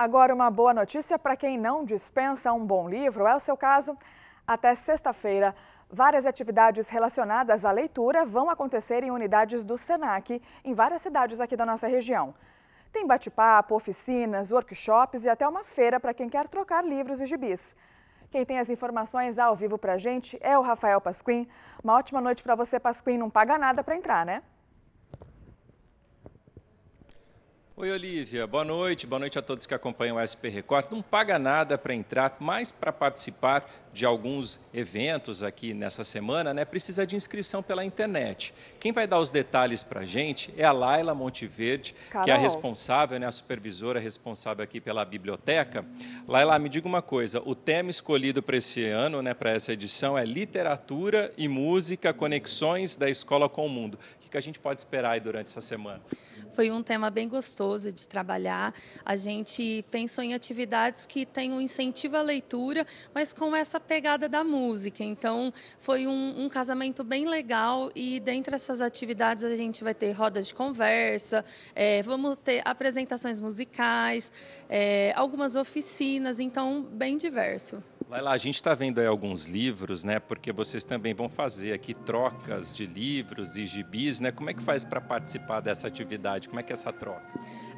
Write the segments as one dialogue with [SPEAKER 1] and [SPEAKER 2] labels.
[SPEAKER 1] Agora, uma boa notícia para quem não dispensa um bom livro, é o seu caso. Até sexta-feira, várias atividades relacionadas à leitura vão acontecer em unidades do SENAC, em várias cidades aqui da nossa região. Tem bate-papo, oficinas, workshops e até uma feira para quem quer trocar livros e gibis. Quem tem as informações ao vivo para a gente é o Rafael Pasquim. Uma ótima noite para você, Pasquim. Não paga nada para entrar, né?
[SPEAKER 2] Oi, Olivia. Boa noite. Boa noite a todos que acompanham o SP Record. Não paga nada para entrar, mas para participar de alguns eventos aqui nessa semana, né, precisa de inscrição pela internet. Quem vai dar os detalhes para a gente é a Laila Monteverde, Carol. que é a responsável, né, a supervisora responsável aqui pela biblioteca. Laila, me diga uma coisa, o tema escolhido para esse ano, né, para essa edição, é literatura e música, conexões da escola com o mundo. O que a gente pode esperar aí durante essa semana?
[SPEAKER 3] Foi um tema bem gostoso de trabalhar. A gente pensou em atividades que têm um incentivo à leitura, mas com essa pegada da música. Então, foi um, um casamento bem legal e dentre essas atividades a gente vai ter rodas de conversa, é, vamos ter apresentações musicais, é, algumas oficinas, então bem diverso.
[SPEAKER 2] Laila, a gente está vendo aí alguns livros, né? Porque vocês também vão fazer aqui trocas de livros e gibis, né? Como é que faz para participar dessa atividade? Como é que é essa troca?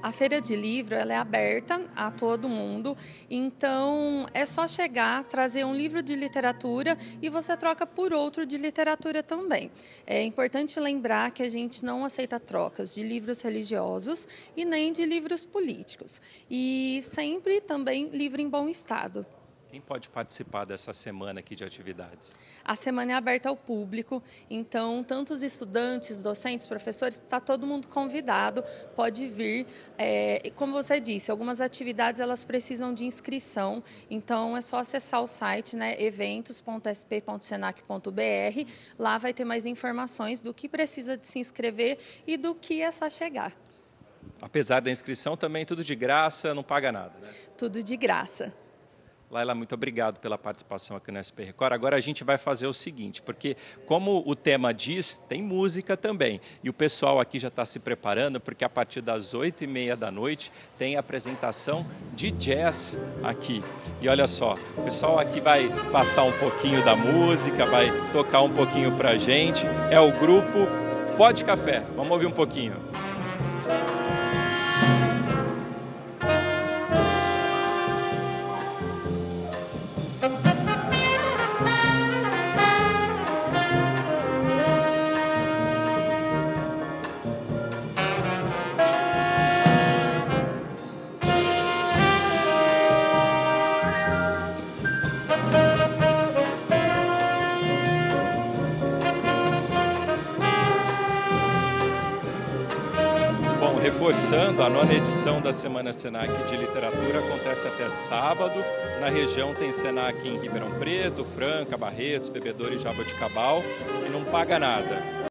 [SPEAKER 3] A feira de livro ela é aberta a todo mundo, então é só chegar, trazer um livro de literatura e você troca por outro de literatura também. É importante lembrar que a gente não aceita trocas de livros religiosos e nem de livros políticos. E sempre também livro em bom estado.
[SPEAKER 2] Quem pode participar dessa semana aqui de atividades?
[SPEAKER 3] A semana é aberta ao público, então tanto os estudantes, docentes, professores, está todo mundo convidado, pode vir. É, como você disse, algumas atividades elas precisam de inscrição, então é só acessar o site, né, eventos.sp.senac.br. Lá vai ter mais informações do que precisa de se inscrever e do que é só chegar.
[SPEAKER 2] Apesar da inscrição, também tudo de graça, não paga nada, né?
[SPEAKER 3] Tudo de graça.
[SPEAKER 2] Laila, muito obrigado pela participação aqui no SP Record. Agora a gente vai fazer o seguinte, porque como o tema diz, tem música também. E o pessoal aqui já está se preparando, porque a partir das oito e meia da noite tem apresentação de jazz aqui. E olha só, o pessoal aqui vai passar um pouquinho da música, vai tocar um pouquinho para gente. É o grupo Pode Café. Vamos ouvir um pouquinho. Reforçando, a nona edição da Semana Senac de Literatura acontece até sábado. Na região tem Senac em Ribeirão Preto, Franca, Barretos, Bebedouro e Jaboticabal e não paga nada.